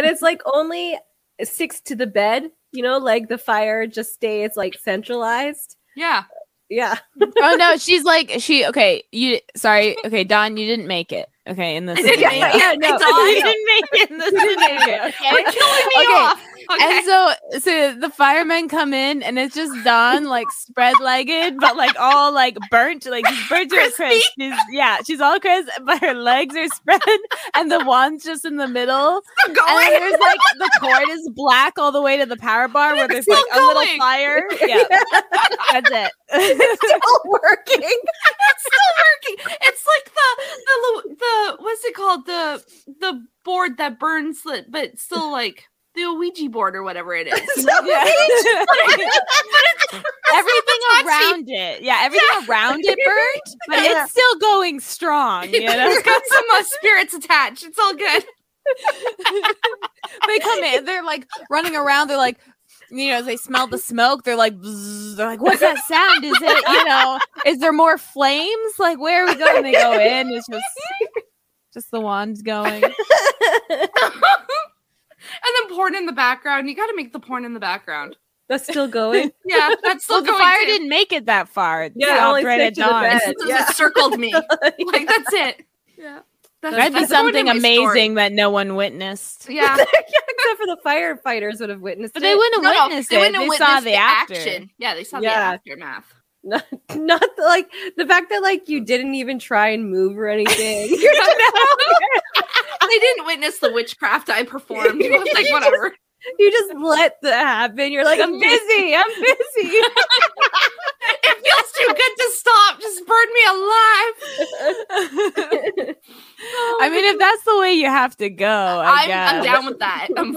and it's like only six to the bed. You know, like the fire just stays like centralized. Yeah. Yeah. oh no, she's like she. Okay, you. Sorry. Okay, Dawn, you didn't make it. Okay, in this. I didn't scenario. make it. Yeah, no, Dawn, you didn't make it in this scenario. Okay. You're killing me Okay. off. Okay. And so, so the firemen come in, and it's just Dawn, like spread legged, but like all like burnt, like she's burnt to a crisp. She's yeah, she's all crisp, but her legs are spread, and the wand's just in the middle. Still And going. then there's like the cord is black all the way to the power bar, where there's like a little fire. Yeah, that's it. It's still working. it's still working. It's like the the the what's it called the the board that burns, but still like the Ouija board or whatever it is. Yeah. everything around it, yeah, everything around it burnt, but Yeah. it's still going strong. You know, it's got some uh, spirits attached. It's all good. they come in, they're like running around, they're like, you know, they smell the smoke, they're like, bzzz, they're like, what's that sound? Is it, you know, is there more flames? Like, where are we going? They go in, it's just, just the wands going. And porn in the background. You got to make the porn in the background. That's still going. Yeah, that's still Well, the fire too. didn't make it that far. It Yeah, stopped only right at stick dawn. It Yeah. circled me. Like that's it. Yeah, that's, That'd that's going something in my story. amazing that no one witnessed. Yeah, Except for the firefighters would have witnessed But it. they wouldn't no, no, witness they it. wouldn't have They saw witnessed the, after. action. Yeah, they saw Yeah. the aftermath. Not, not the, like the fact that like you didn't even try and move or anything. You're just they didn't witness the witchcraft I performed. It was like whatever. you just let that happen. You're like, I'm busy. I'm busy. It feels too good to stop. Just burn me alive. I mean, if that's the way you have to go, I I'm. I'm down with that. I'm